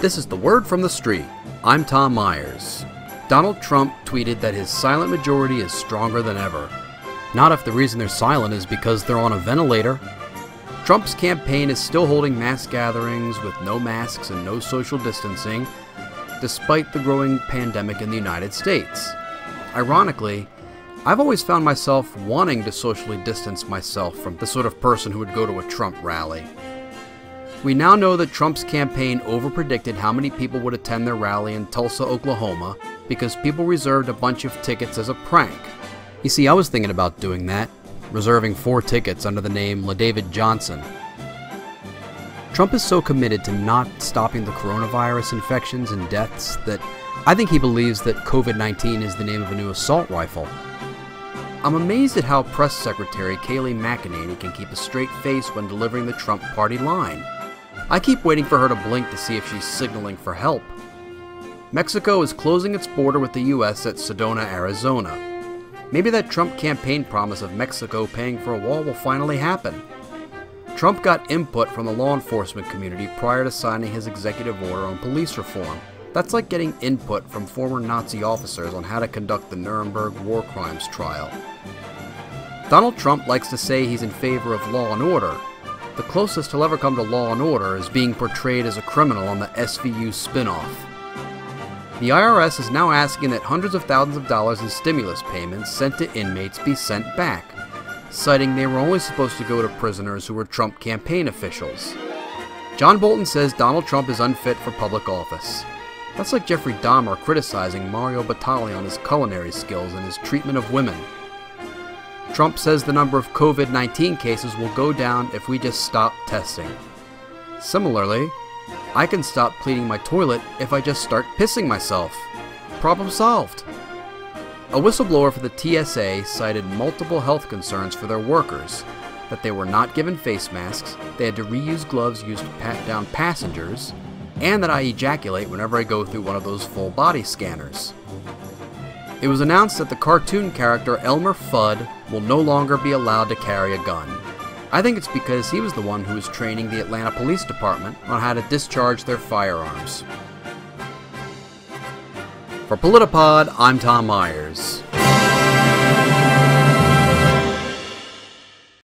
This is the word from the street. I'm Tom Myers. Donald Trump tweeted that his silent majority is stronger than ever. Not if the reason they're silent is because they're on a ventilator. Trump's campaign is still holding mass gatherings with no masks and no social distancing, despite the growing pandemic in the United States. Ironically, I've always found myself wanting to socially distance myself from the sort of person who would go to a Trump rally. We now know that Trump's campaign overpredicted how many people would attend their rally in Tulsa, Oklahoma, because people reserved a bunch of tickets as a prank. You see, I was thinking about doing that, reserving four tickets under the name LaDavid Johnson. Trump is so committed to not stopping the coronavirus infections and deaths that I think he believes that COVID 19 is the name of a new assault rifle. I'm amazed at how Press Secretary Kayleigh McEnany can keep a straight face when delivering the Trump party line. I keep waiting for her to blink to see if she's signaling for help. Mexico is closing its border with the US at Sedona, Arizona. Maybe that Trump campaign promise of Mexico paying for a wall will finally happen. Trump got input from the law enforcement community prior to signing his executive order on police reform. That's like getting input from former Nazi officers on how to conduct the Nuremberg war crimes trial. Donald Trump likes to say he's in favor of law and order, the closest he'll ever come to Law and Order is being portrayed as a criminal on the SVU spin-off. The IRS is now asking that hundreds of thousands of dollars in stimulus payments sent to inmates be sent back, citing they were only supposed to go to prisoners who were Trump campaign officials. John Bolton says Donald Trump is unfit for public office. That's like Jeffrey Dahmer criticizing Mario Batali on his culinary skills and his treatment of women. Trump says the number of COVID 19 cases will go down if we just stop testing. Similarly, I can stop cleaning my toilet if I just start pissing myself. Problem solved. A whistleblower for the TSA cited multiple health concerns for their workers that they were not given face masks, they had to reuse gloves used to pat down passengers, and that I ejaculate whenever I go through one of those full body scanners. It was announced that the cartoon character Elmer Fudd will no longer be allowed to carry a gun. I think it's because he was the one who was training the Atlanta Police Department on how to discharge their firearms. For Politipod, I'm Tom Myers.